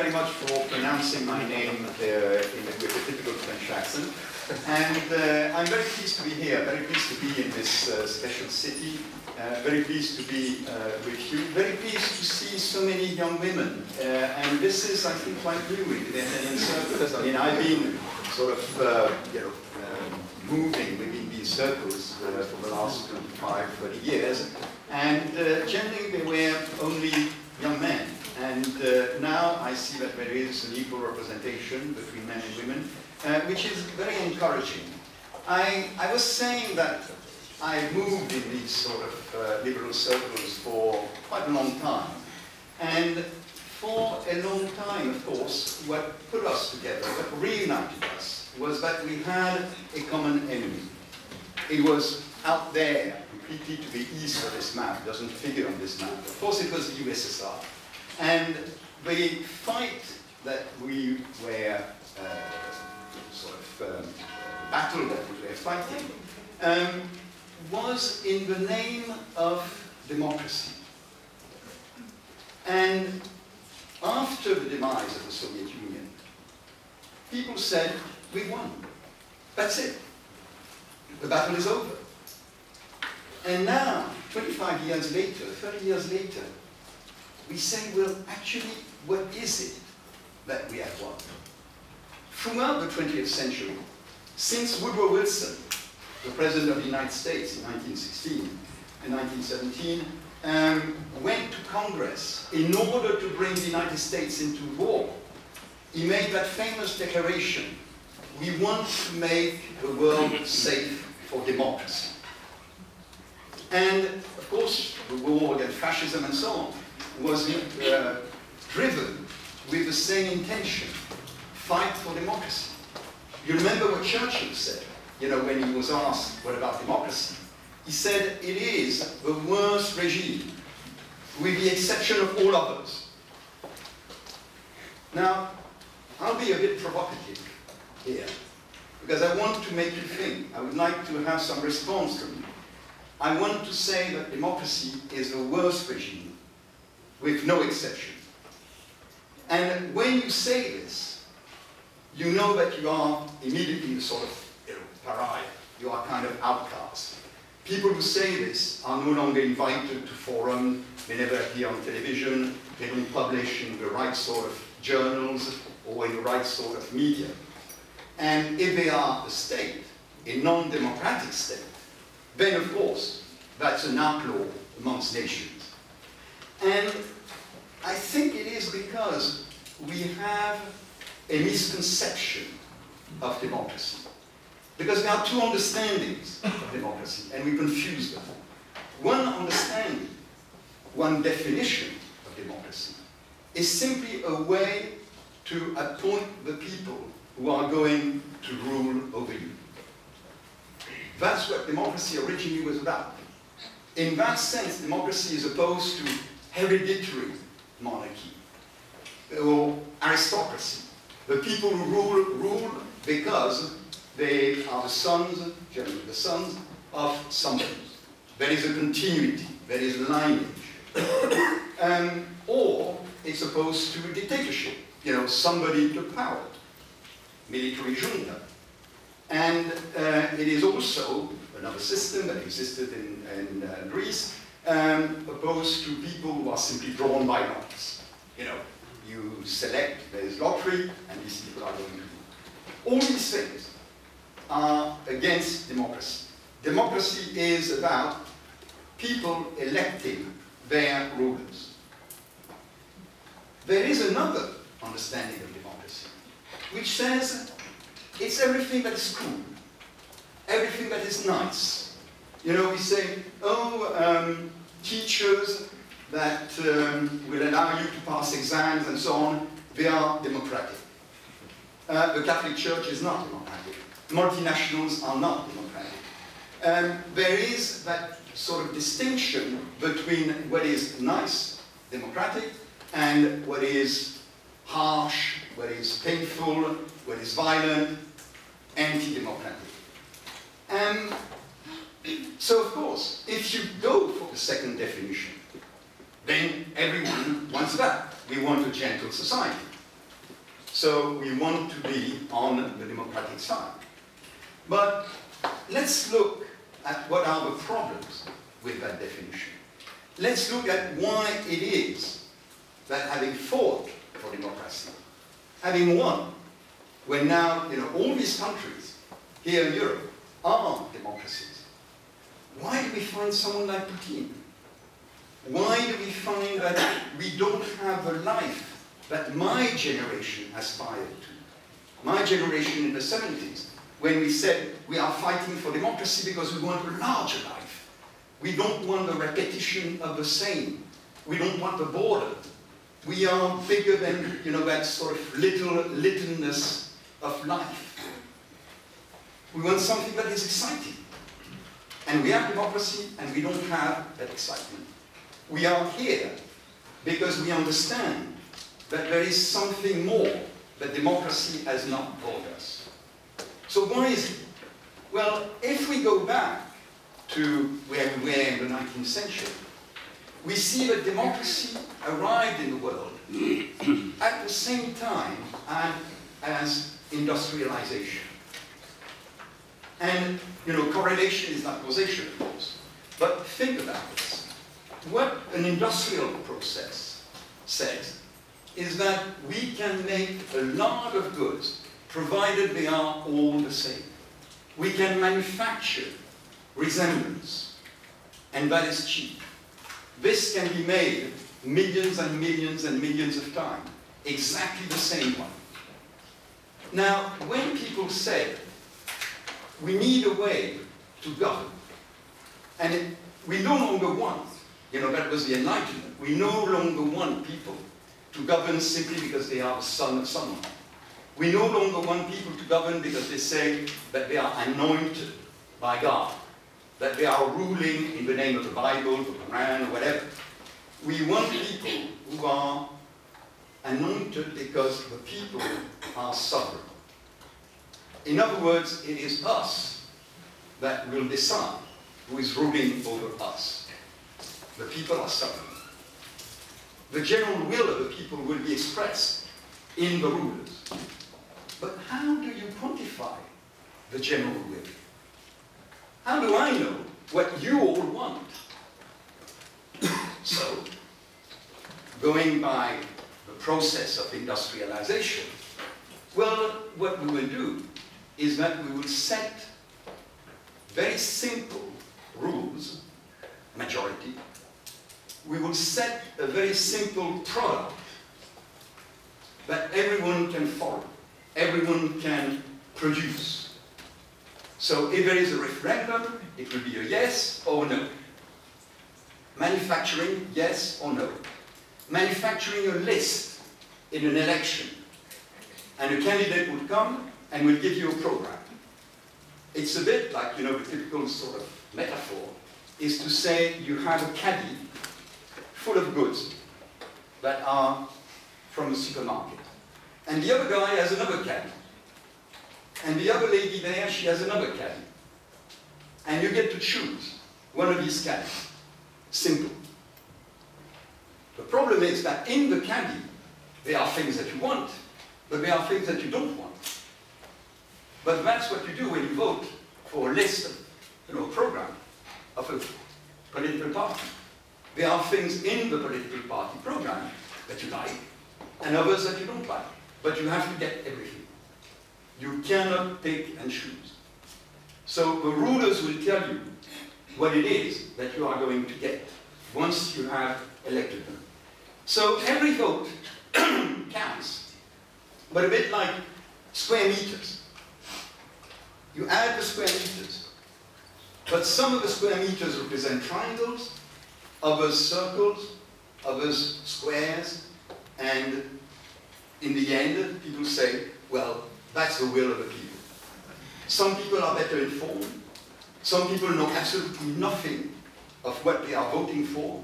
very much for pronouncing my name uh, in with a typical French accent. And uh, I'm very pleased to be here, very pleased to be in this uh, special city, uh, very pleased to be uh, with you, very pleased to see so many young women. Uh, and this is, I think, quite new in the circles. I mean, I've been sort of, you know, moving within these circles for the last 25, 30 years. And generally, they were only young men. And uh, now I see that there is an equal representation between men and women, uh, which is very encouraging. I, I was saying that I moved in these sort of uh, liberal circles for quite a long time. And for a long time, of course, what put us together, what reunited us, was that we had a common enemy. It was out there, completely to the east of this map, doesn't figure on this map. Of course, it was the USSR. And the fight that we were uh, sort of um, battle that we were fighting um, was in the name of democracy. And after the demise of the Soviet Union, people said, we won. That's it. The battle is over. And now, 25 years later, 30 years later, we say, well, actually, what is it that we have won? Throughout the 20th century, since Woodrow Wilson, the President of the United States in 1916 and 1917, um, went to Congress in order to bring the United States into war, he made that famous declaration, we want to make the world safe for democracy. And, of course, the war against fascism and so on was uh, driven with the same intention, fight for democracy. You remember what Churchill said, you know, when he was asked, what about democracy? He said, it is the worst regime, with the exception of all others. Now, I'll be a bit provocative here, because I want to make you think. I would like to have some response from you. I want to say that democracy is the worst regime with no exception. And when you say this, you know that you are immediately sort of you know, pariah. You are kind of outcast. People who say this are no longer invited to forum, they never appear on television, they don't publish in the right sort of journals or in the right sort of media. And if they are a state, a non-democratic state, then of course, that's an outlaw amongst nations. And I think it is because we have a misconception of democracy. Because there are two understandings of democracy, and we confuse them. One understanding, one definition of democracy, is simply a way to appoint the people who are going to rule over you. That's what democracy originally was about. In that sense, democracy is opposed to hereditary monarchy or aristocracy. The people who rule, rule because they are the sons, generally the sons, of somebody. There is a continuity, there is lineage. um, or it's opposed to dictatorship. You know, somebody took power, military junta. And uh, it is also another system that existed in, in uh, Greece, um, opposed to people who are simply drawn by numbers. You know, you select, there's lottery, and these people are going to do. All these things are against democracy. Democracy is about people electing their rulers. There is another understanding of democracy, which says it's everything that is cool, everything that is nice, you know, we say, oh, um, teachers that um, will allow you to pass exams and so on, they are democratic. Uh, the Catholic Church is not democratic. Multinationals are not democratic. Um, there is that sort of distinction between what is nice, democratic, and what is harsh, what is painful, what is violent, anti-democratic. Um, so of course, if you go for the second definition, then everyone wants that. We want a gentle society. So we want to be on the democratic side. But let's look at what are the problems with that definition. Let's look at why it is that having fought for democracy, having won, when now you know all these countries here in Europe are democracies, why do we find someone like Putin? Why do we find that we don't have a life that my generation aspired to? My generation in the 70s, when we said we are fighting for democracy because we want a larger life. We don't want the repetition of the same. We don't want the border. We are bigger than, you know, that sort of little littleness of life. We want something that is exciting. And we have democracy and we don't have that excitement. We are here because we understand that there is something more that democracy has not brought us. So why is it? Well, if we go back to where we were in the 19th century, we see that democracy arrived in the world at the same time as industrialization. And, you know, correlation is not causation, of course. But think about this. What an industrial process says is that we can make a lot of goods provided they are all the same. We can manufacture resemblance, and that is cheap. This can be made millions and millions and millions of times, exactly the same one. Now, when people say we need a way to govern, and it, we no longer want, you know, that was the Enlightenment, we no longer want people to govern simply because they are the son of someone. We no longer want people to govern because they say that they are anointed by God, that they are ruling in the name of the Bible, the Quran, or whatever. We want people who are anointed because the people are sovereign. In other words, it is us that will decide who is ruling over us. The people are sovereign. The general will of the people will be expressed in the rulers. But how do you quantify the general will? How do I know what you all want? so, going by the process of industrialization, well, what we will do is that we will set very simple rules, majority. We will set a very simple product that everyone can follow everyone can produce. So if there is a referendum, it will be a yes or no. Manufacturing, yes or no. Manufacturing a list in an election, and a candidate would come and we'll give you a program. It's a bit like, you know, the typical sort of metaphor, is to say you have a caddy full of goods that are from the supermarket. And the other guy has another caddy. And the other lady there, she has another caddy. And you get to choose one of these caddies. Simple. The problem is that in the caddy, there are things that you want, but there are things that you don't want. But that's what you do when you vote for a list of, you know, a program of a political party. There are things in the political party program that you like, and others that you don't like. But you have to get everything. You cannot pick and choose. So the rulers will tell you what it is that you are going to get once you have elected them. So every vote counts, but a bit like square meters. You add the square meters, but some of the square meters represent triangles, others circles, others squares, and in the end, people say, well, that's the will of the people. Some people are better informed. Some people know absolutely nothing of what they are voting for.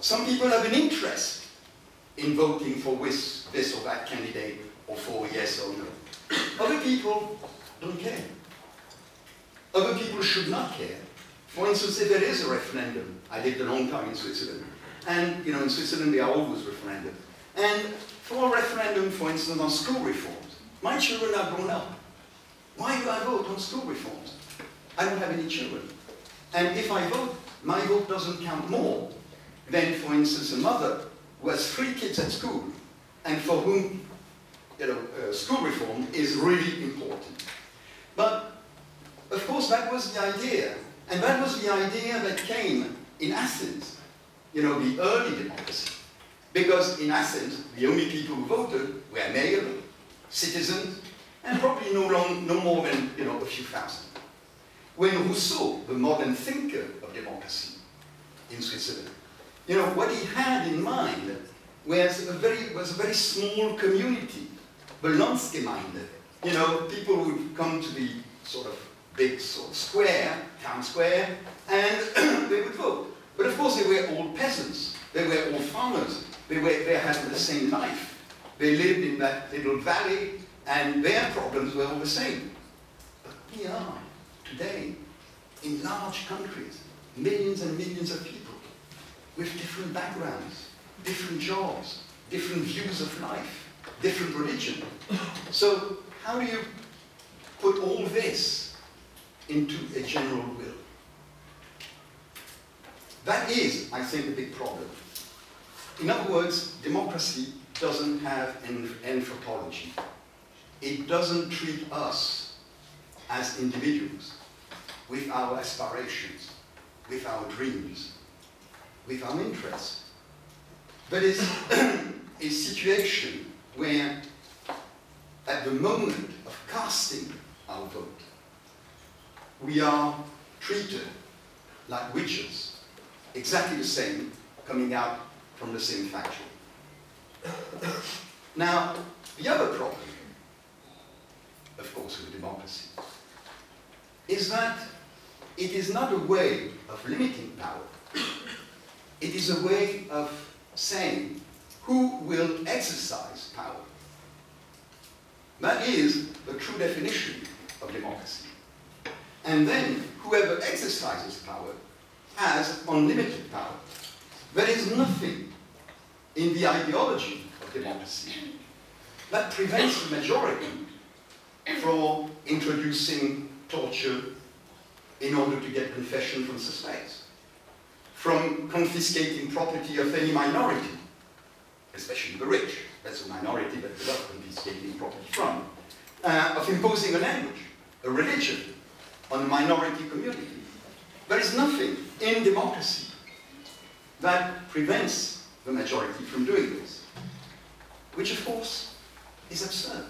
Some people have an interest in voting for this, this or that candidate, or for yes or no. Other people don't care. Other people should not care. For instance, if there is a referendum, I lived a long time in Switzerland, and you know, in Switzerland there are always referendums. And for a referendum, for instance, on school reforms, my children are grown up. Why do I vote on school reforms? I don't have any children. And if I vote, my vote doesn't count more than, for instance, a mother who has three kids at school and for whom you know, uh, school reform is really important. But, of course, that was the idea. And that was the idea that came in Athens, you know, the early democracy. Because in Athens, the only people who voted were male, citizens, and probably no, long, no more than, you know, a few thousand. When Rousseau, the modern thinker of democracy in Switzerland, you know, what he had in mind was a very, was a very small community, the Landsgemeinde. You know, people would come to the sort of big sort of square, town square, and they would vote. But of course they were all peasants, they were all farmers, they, were, they had the same life. They lived in that little valley, and their problems were all the same. But we are, today, in large countries, millions and millions of people, with different backgrounds, different jobs, different views of life, different religion. So how do you put all this into a general will? That is, I think, a big problem. In other words, democracy doesn't have an anthropology. It doesn't treat us as individuals with our aspirations, with our dreams, with our interests. But it's a situation where, at the moment of casting our vote, we are treated like witches, exactly the same, coming out from the same factory. Now, the other problem, of course, with democracy, is that it is not a way of limiting power. It is a way of saying who will exercise power. That is the true definition of democracy. And then whoever exercises power has unlimited power. There is nothing in the ideology of democracy that prevents the majority from introducing torture in order to get confession from suspects, from confiscating property of any minority, especially the rich, that's a minority that they are confiscating property from, uh, of imposing a language, a religion, on a minority community. There is nothing in democracy that prevents the majority from doing this, which of course is absurd.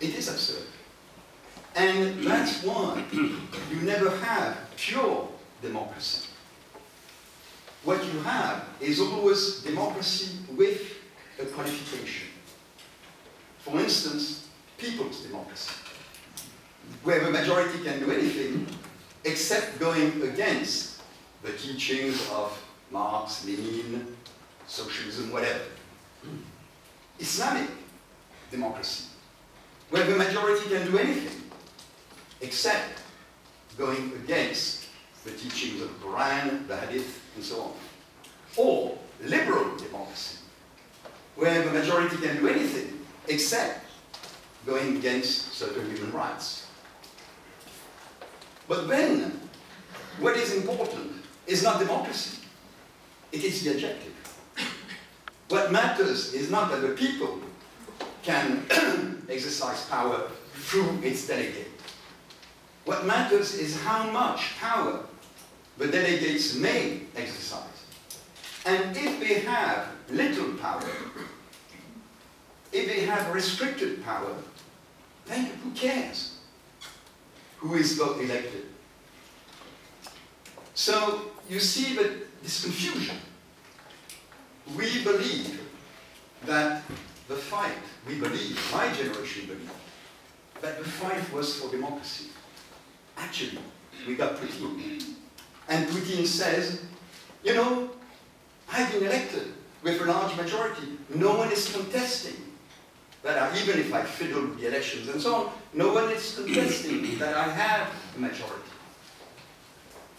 It is absurd. And that's why you never have pure democracy. What you have is always democracy with a qualification. For instance, people's democracy, where the majority can do anything except going against the teachings of Marx, Lenin, socialism, whatever. Islamic democracy, where the majority can do anything except going against the teachings of the Quran, the Hadith, and so on. Or liberal democracy, where the majority can do anything except going against certain human rights. But then, what is important is not democracy, it is the objective. What matters is not that the people can exercise power through its delegate. What matters is how much power the delegates may exercise. And if they have little power, if they have restricted power, then who cares who is not elected? So you see that this confusion. We believe that the fight, we believe, my generation believed, that the fight was for democracy. Actually, we got Putin. And Putin says, you know, been elected with a large majority. No one is contesting that I, even if I fiddle with the elections and so on, no one is contesting that I have a majority.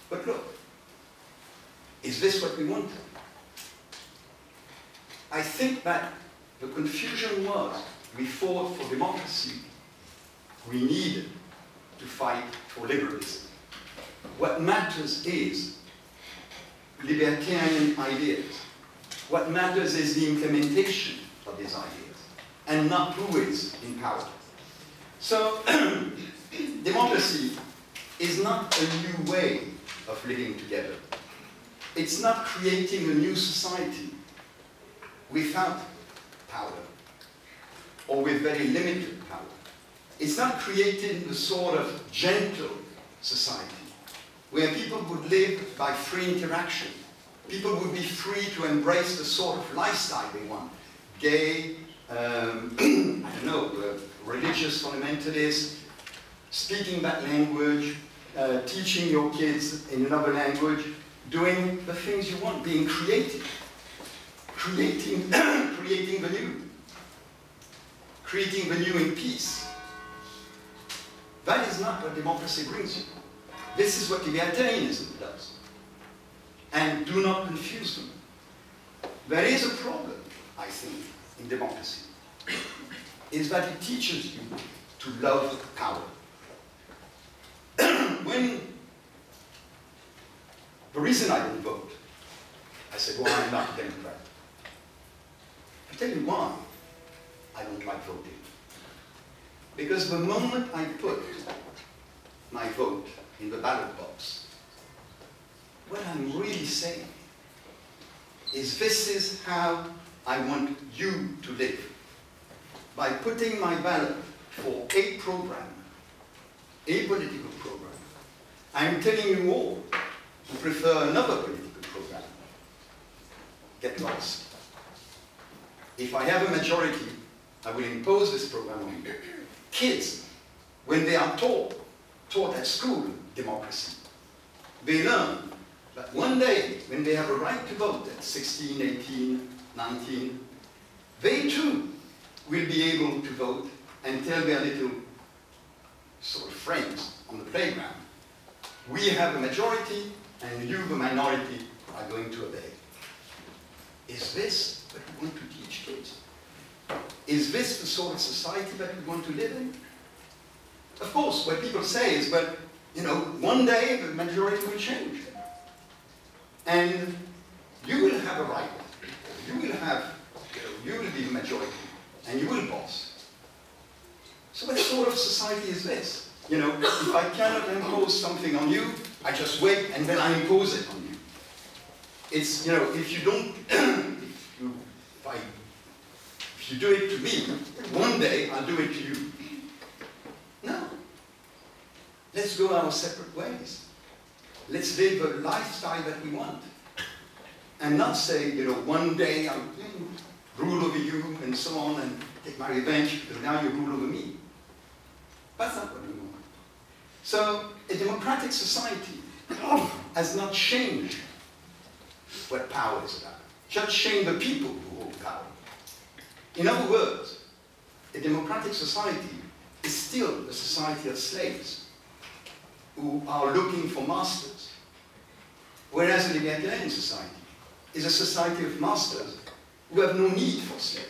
But look, is this what we want? I think that the confusion was we fought for democracy, we needed to fight for liberalism. What matters is libertarian ideas. What matters is the implementation of these ideas, and not who is in power. So, democracy is not a new way of living together. It's not creating a new society without power or with very limited power. It's not creating a sort of gentle society where people would live by free interaction. People would be free to embrace the sort of lifestyle they want. Gay, um, I don't know, uh, religious fundamentalists, speaking that language, uh, teaching your kids in another language, doing the things you want, being creative, creating, creating the new, creating the new in peace. That is not what democracy brings you. This is what libertarianism does. And do not confuse them. There is a problem, I think, in democracy, is that it teaches you to love power. when the reason I didn't vote, I said, well, I'm not a Democrat. i tell you why I don't like voting. Because the moment I put my vote in the ballot box, what I'm really saying is this is how I want you to live. By putting my ballot for a program, a political program, I'm telling you all to prefer another political program, get lost. If I have a majority, I will impose this program on you. Kids, when they are taught, taught at school democracy, they learn that one day, when they have a right to vote at 16, 18, 19, they too will be able to vote and tell their little sort of friends on the playground, we have a majority and you, the minority, are going to obey. Is this what we want to teach kids? Is this the sort of society that we want to live in? Of course, what people say is, but, you know, one day the majority will change. And you will have a right, you will have, you know, you will be the majority, and you will boss. So what sort of society is this? You know, if I cannot impose something on you, I just wait and then I impose it on you. It's, you know, if you don't, if, you, if, I, if you do it to me, one day I'll do it to you. No. Let's go our separate ways. Let's live a lifestyle that we want. And not say, you know, one day I'll rule over you and so on and take my revenge because now you rule over me. That's not what we want. So a democratic society has not changed what power is about. Just changed the people who hold power. In other words, a democratic society is still a society of slaves who are looking for masters. Whereas a libertarian society is a society of masters who have no need for slaves.